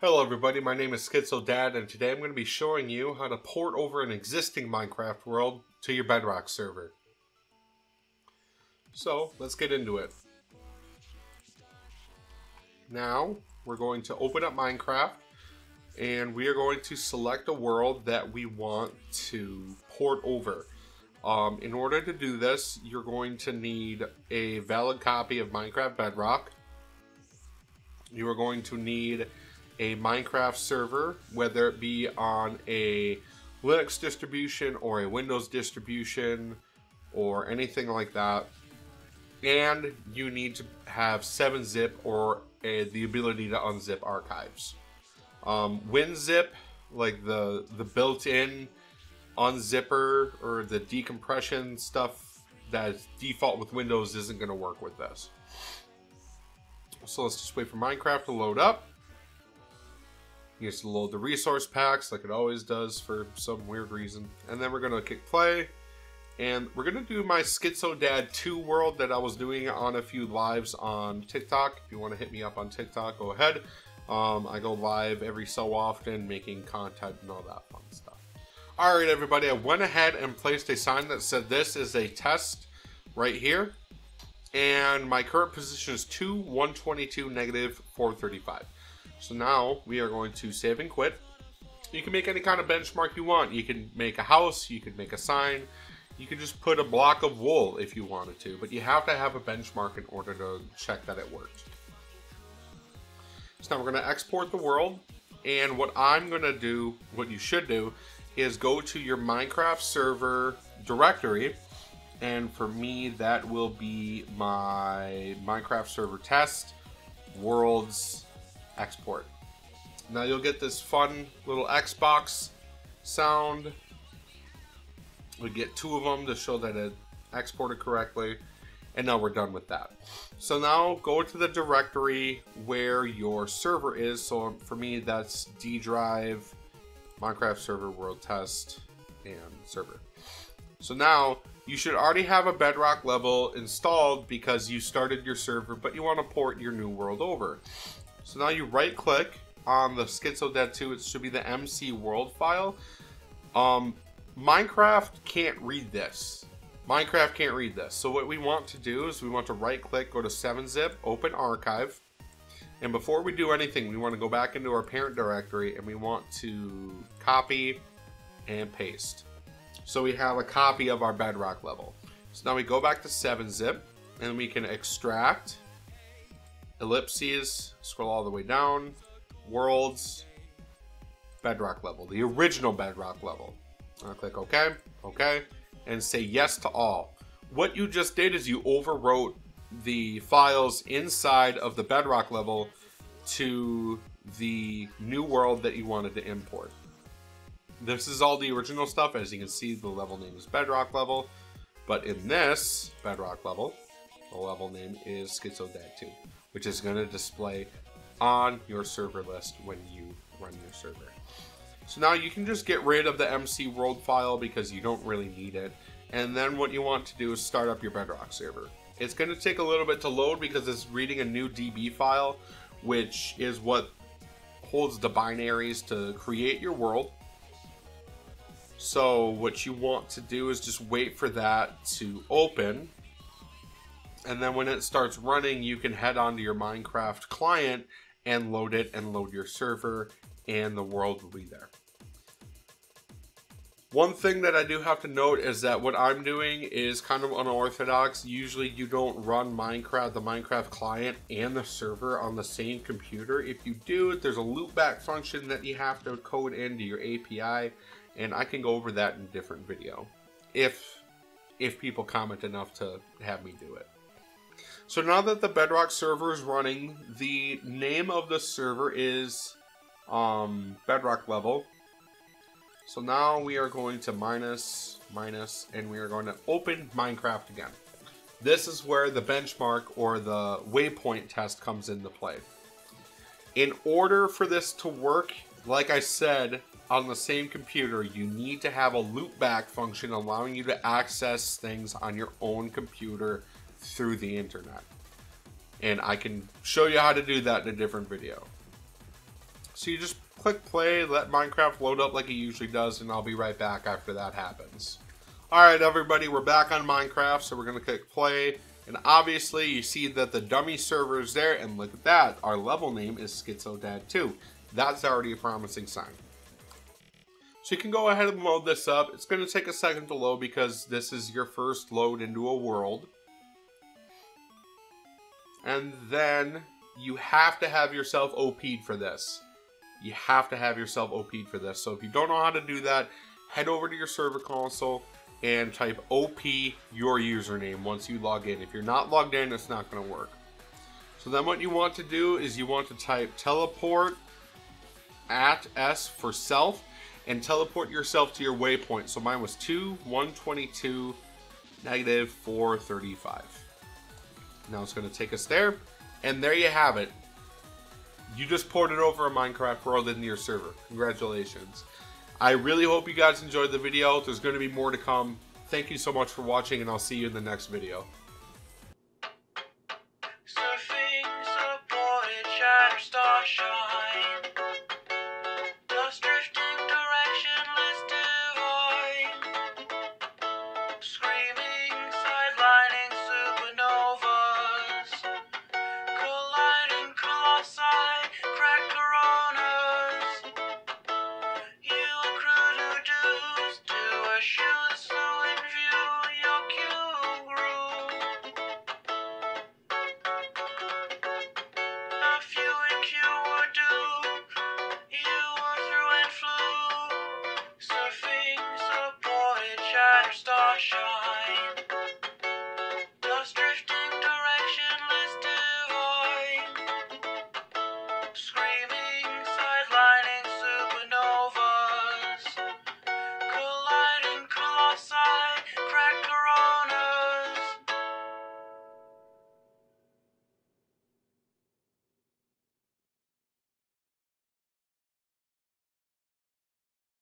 Hello everybody, my name is SchizoDad and today I'm going to be showing you how to port over an existing Minecraft world to your Bedrock server. So, let's get into it. Now, we're going to open up Minecraft and we are going to select a world that we want to port over. Um, in order to do this, you're going to need a valid copy of Minecraft Bedrock. You are going to need a Minecraft server, whether it be on a Linux distribution or a Windows distribution or anything like that. And you need to have 7-zip or a, the ability to unzip archives. Um, WinZip, like the the built-in unzipper or the decompression stuff that's default with Windows isn't going to work with this. So let's just wait for Minecraft to load up. You to load the resource packs like it always does for some weird reason. And then we're going to kick play. And we're going to do my Schizo Dad 2 world that I was doing on a few lives on TikTok. If you want to hit me up on TikTok, go ahead. Um, I go live every so often making content and all that fun stuff. Alright everybody, I went ahead and placed a sign that said this is a test right here. And my current position is 2, 122, negative 435. So now we are going to save and quit. You can make any kind of benchmark you want. You can make a house, you can make a sign, you can just put a block of wool if you wanted to, but you have to have a benchmark in order to check that it worked. So now we're going to export the world. And what I'm going to do, what you should do, is go to your Minecraft server directory. And for me, that will be my Minecraft server test worlds export. Now you'll get this fun little Xbox sound. We get two of them to show that it exported correctly. And now we're done with that. So now go to the directory where your server is. So for me, that's D drive, Minecraft server, world test, and server. So now you should already have a bedrock level installed because you started your server, but you want to port your new world over. So now you right click on the Schizo Dad 2, it should be the MC world file. Um, Minecraft can't read this. Minecraft can't read this. So what we want to do is we want to right click, go to 7-zip, open archive. And before we do anything, we want to go back into our parent directory and we want to copy and paste. So we have a copy of our bedrock level. So now we go back to 7-zip and we can extract ellipses, scroll all the way down, worlds, bedrock level, the original bedrock level. I'll click OK, OK and say yes to all. What you just did is you overwrote the files inside of the bedrock level to the new world that you wanted to import. This is all the original stuff. As you can see, the level name is bedrock level. But in this bedrock level, the level name is Schizo Dad 2, which is going to display on your server list when you run your server. So now you can just get rid of the MC world file because you don't really need it. And then what you want to do is start up your Bedrock server. It's going to take a little bit to load because it's reading a new DB file, which is what holds the binaries to create your world. So what you want to do is just wait for that to open. And then when it starts running, you can head onto your Minecraft client and load it and load your server and the world will be there. One thing that I do have to note is that what I'm doing is kind of unorthodox. Usually you don't run Minecraft, the Minecraft client and the server on the same computer. If you do, there's a loopback function that you have to code into your API and I can go over that in a different video if if people comment enough to have me do it. So now that the Bedrock server is running, the name of the server is um, Bedrock level so now we are going to minus, minus, and we are going to open Minecraft again. This is where the benchmark or the waypoint test comes into play. In order for this to work, like I said, on the same computer, you need to have a loopback function allowing you to access things on your own computer through the internet. And I can show you how to do that in a different video. So you just click play, let Minecraft load up like it usually does, and I'll be right back after that happens. Alright everybody, we're back on Minecraft, so we're going to click play. And obviously you see that the dummy server is there, and look at that, our level name is SchizoDad2. That's already a promising sign. So you can go ahead and load this up. It's going to take a second to load because this is your first load into a world. And then you have to have yourself OP'd for this. You have to have yourself OP'd for this. So if you don't know how to do that, head over to your server console and type OP your username once you log in. If you're not logged in, it's not going to work. So then what you want to do is you want to type teleport at S for self and teleport yourself to your waypoint. So mine was 2, 122, negative 435. Now it's going to take us there. And there you have it. You just ported over a Minecraft world into your server. Congratulations. I really hope you guys enjoyed the video. There's going to be more to come. Thank you so much for watching, and I'll see you in the next video. star shine.